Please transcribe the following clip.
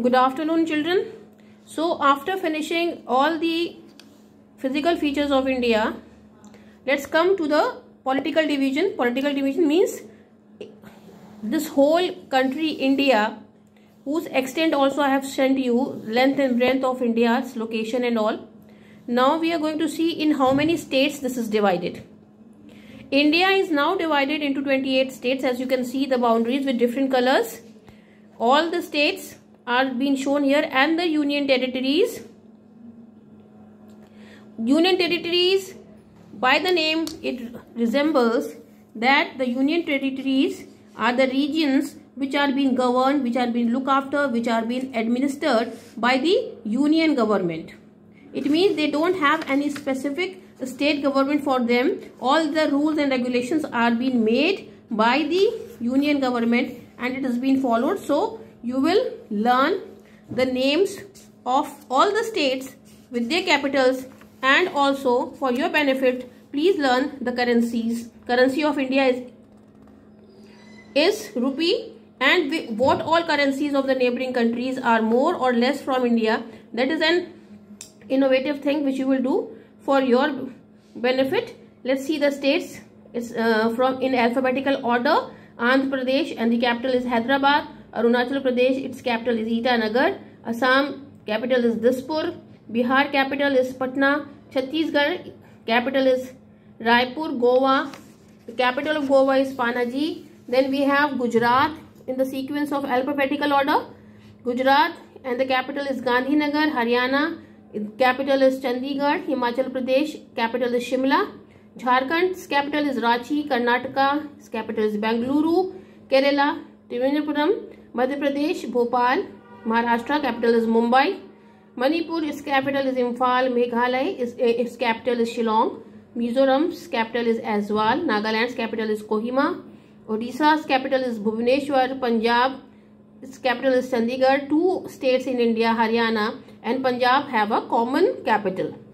Good afternoon children. So after finishing all the physical features of India, let's come to the political division. Political division means this whole country India whose extent also I have sent you length and breadth of India's location and all. Now we are going to see in how many states this is divided. India is now divided into 28 states as you can see the boundaries with different colors. All the states are being shown here and the union territories. Union territories by the name it resembles that the union territories are the regions which are being governed, which are being looked after, which are being administered by the union government. It means they don't have any specific state government for them all the rules and regulations are being made by the union government and it has been followed so you will learn the names of all the states with their capitals and also for your benefit please learn the currencies. Currency of india is is rupee and what all currencies of the neighboring countries are more or less from india that is an innovative thing which you will do for your benefit. Let's see the states. It's uh, from in alphabetical order andhra pradesh and the capital is hyderabad Arunachal Pradesh, it's capital is Itanagar, Assam, capital is Dispur, Bihar capital is Patna, Chhattisgarh, capital is Raipur, Goa the capital of Goa is Panaji then we have Gujarat in the sequence of alphabetical order Gujarat and the capital is Gandhinagar Haryana capital is Chandigarh Himachal Pradesh capital is Shimla Jharkhand capital is Ranchi Karnataka capital is Bengaluru Kerala Trivandrum, Madhya Pradesh, Bhopal, Maharashtra, capital is Mumbai, Manipur, its capital is Imphal, Meghalaya, its, its capital is Shillong, Mizoram's capital is Aizawl, Nagaland's capital is Kohima, Odisha's capital is Bhubaneswar, Punjab, its capital is Chandigarh. Two states in India, Haryana and Punjab have a common capital.